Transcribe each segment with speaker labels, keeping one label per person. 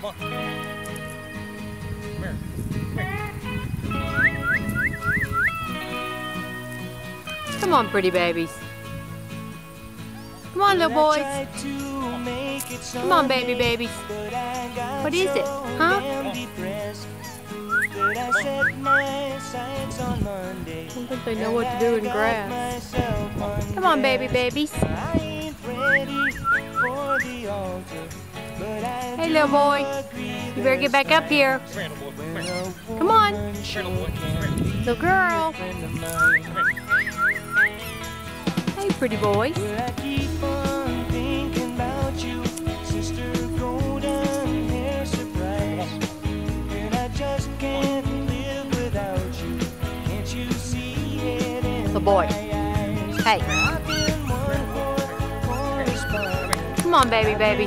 Speaker 1: Come on. Come here.
Speaker 2: Come on, pretty babies. Come on, little boys. Come on, baby babies. What is it, huh? I don't think they know what to do in grass. Come on, baby babies. Hey, little boy. You better get back up here.
Speaker 1: Come
Speaker 2: on.
Speaker 1: Little
Speaker 2: girl. Hey, pretty
Speaker 3: boy.
Speaker 2: Little boy. Hey. Come on, baby,
Speaker 3: baby.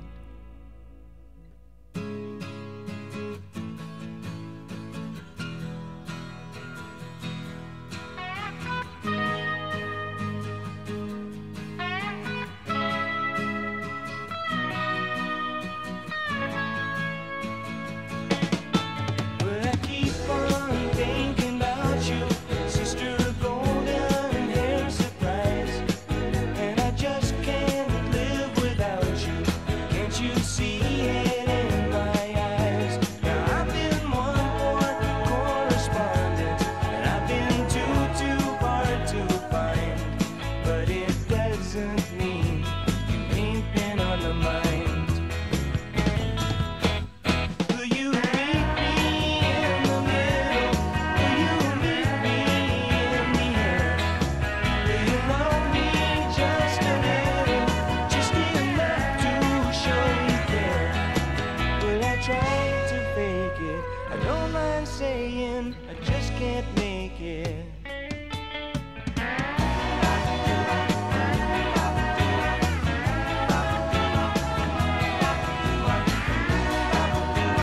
Speaker 3: can't make it.